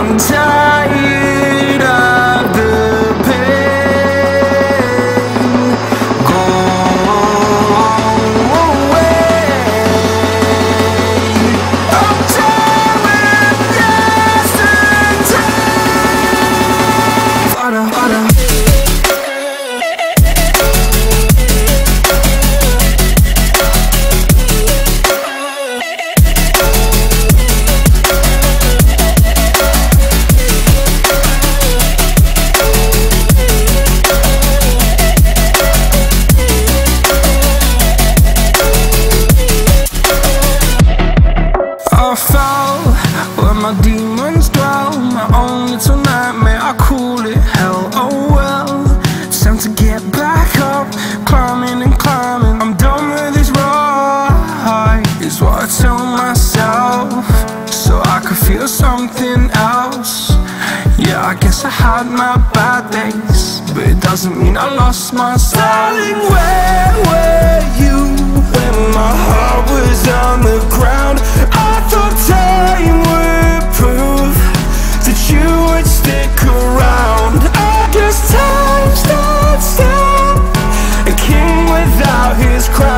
I'm tired demons dwell. My own little nightmare, I call it hell. Oh well, time to get back up, climbing and climbing. I'm done with this ride, is what I tell myself, so I could feel something else. Yeah, I guess I had my bad days, but it doesn't mean I lost my style. is crowded